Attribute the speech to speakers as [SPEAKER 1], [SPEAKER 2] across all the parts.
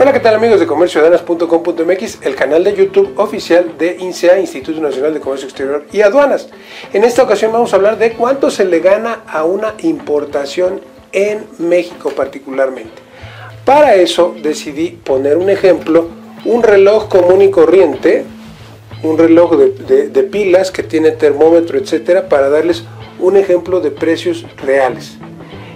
[SPEAKER 1] Hola, ¿qué tal amigos de comerciodadanas.com.mx, el canal de YouTube oficial de INSEA, Instituto Nacional de Comercio Exterior y Aduanas? En esta ocasión vamos a hablar de cuánto se le gana a una importación en México particularmente. Para eso decidí poner un ejemplo, un reloj común y corriente, un reloj de, pilas que tiene termómetro, etcétera, para darles un ejemplo de precios reales.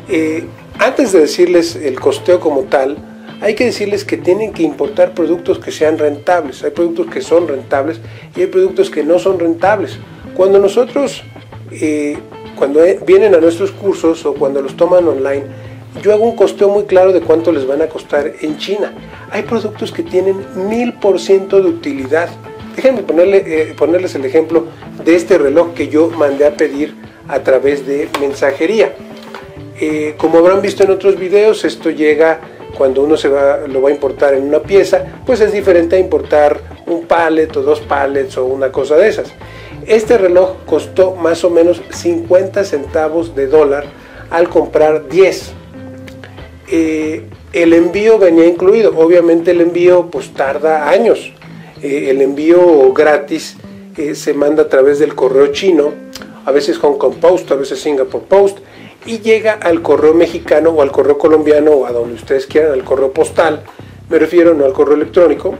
[SPEAKER 1] Eh, antes de decirles el costeo como tal, hay que decirles que tienen que importar productos que sean rentables. Hay productos que son rentables y hay productos que no son rentables. Cuando nosotros, eh, cuando eh, vienen a nuestros cursos o cuando los toman online, yo hago un costeo muy claro de cuánto les van a costar en China. Hay productos que tienen mil por ciento de utilidad. Déjenme eh, ponerles el ejemplo de este reloj que yo mandé a pedir a través de mensajería. como habrán visto en otros videos, esto llega cuando uno se va, lo va a importar en una pieza, pues es diferente a importar un pallet o dos pallets o una cosa de esas. Este reloj costó más o menos 50 centavos de dólar al comprar 10. Eh, el envío venía incluido, obviamente el envío pues tarda años. Eh, el envío gratis eh, se manda a través del correo chino, a veces Hong Kong Post, a veces Singapore Post, y llega al correo mexicano o al correo colombiano o a donde ustedes quieran, al correo postal, me refiero no al correo electrónico.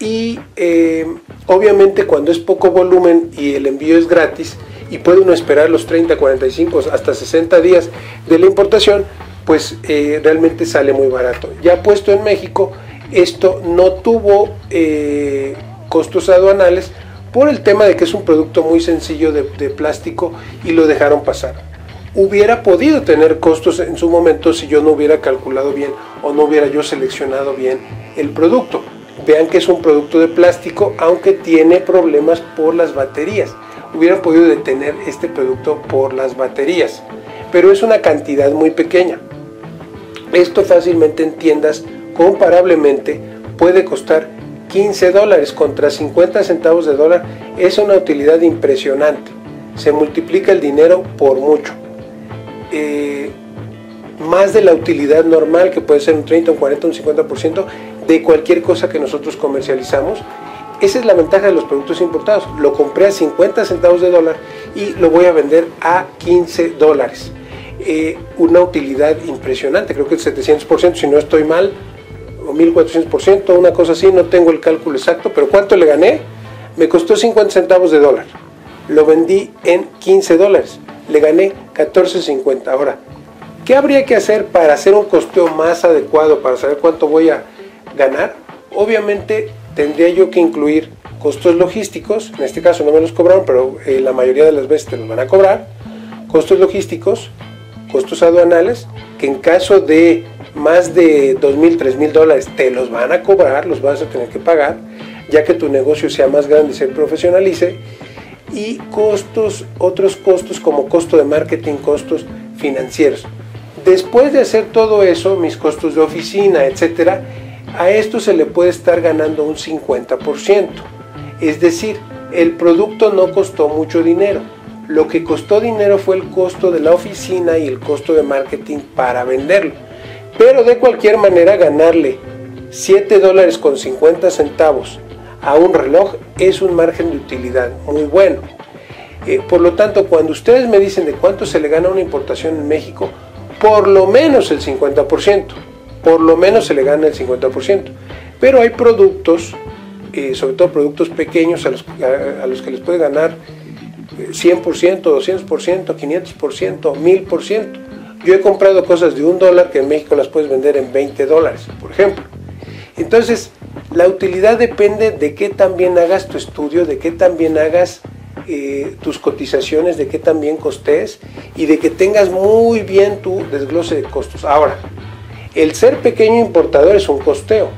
[SPEAKER 1] Y eh, obviamente cuando es poco volumen y el envío es gratis y puede uno esperar los 30, 45, hasta 60 días de la importación, pues eh, realmente sale muy barato. Ya puesto en México, esto no tuvo eh, costos aduanales por el tema de que es un producto muy sencillo de plástico y lo dejaron pasar hubiera podido tener costos en su momento si yo no hubiera calculado bien o no hubiera yo seleccionado bien el producto. Vean que es un producto de plástico, aunque tiene problemas por las baterías. Hubieran podido detener este producto por las baterías, pero es una cantidad muy pequeña. Esto fácilmente en tiendas, comparablemente, puede costar 15 dólares contra 50 centavos de dólar. Es una utilidad impresionante. Se multiplica el dinero por mucho. Eh, más de la utilidad normal, que puede ser un 30, un 40, un 50% de cualquier cosa que nosotros comercializamos. Esa es la ventaja de los productos importados. Lo compré a 50 centavos de dólar y lo voy a vender a 15 dólares. Eh, una utilidad impresionante, creo que el 700%, si no estoy mal, o 1400%, una cosa así, no tengo el cálculo exacto, pero ¿cuánto le gané? Me costó 50 centavos de dólar. Lo vendí en 15 dólares le gané 14.50. Ahora, ¿qué habría que hacer para hacer un costeo más adecuado, para saber cuánto voy a ganar? Obviamente tendría yo que incluir costos logísticos, en este caso no me los cobraron, pero eh, la mayoría de las veces te los van a cobrar, costos logísticos, costos aduanales, que en caso de más de 2.000, 3.000 dólares te los van a cobrar, los vas a tener que pagar, ya que tu negocio sea más grande y se profesionalice, y costos, otros costos como costo de marketing, costos financieros. Después de hacer todo eso, mis costos de oficina, etcétera, a esto se le puede estar ganando un 50%. Es decir, el producto no costó mucho dinero. Lo que costó dinero fue el costo de la oficina y el costo de marketing para venderlo. Pero de cualquier manera ganarle 7 dólares con 50 centavos a un reloj es un margen de utilidad muy bueno. Eh, por lo tanto, cuando ustedes me dicen de cuánto se le gana una importación en México, por lo menos el 50%, por lo menos se le gana el 50%. Pero hay productos, eh, sobre todo productos pequeños a los, a los que les puede ganar 100%, 200%, 500%, 1000%. Yo he comprado cosas de un dólar que en México las puedes vender en 20 dólares, por ejemplo. Entonces, la utilidad depende de qué también hagas tu estudio, de qué también hagas eh, tus cotizaciones, de qué también costes y de que tengas muy bien tu desglose de costos. Ahora, el ser pequeño importador es un costeo,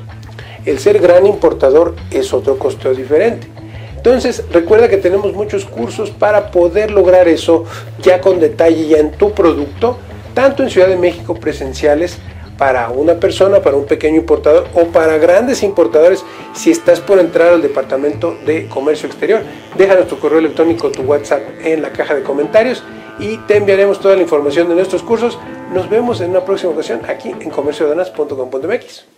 [SPEAKER 1] el ser gran importador es otro costeo diferente. Entonces, recuerda que tenemos muchos cursos para poder lograr eso ya con detalle, ya en tu producto, tanto en Ciudad de México presenciales, para una persona, para un pequeño importador o para grandes importadores si estás por entrar al departamento de comercio exterior. Déjanos tu correo electrónico, tu WhatsApp en la caja de comentarios y te enviaremos toda la información de nuestros cursos. Nos vemos en una próxima ocasión aquí en comerciodanas.com.mx.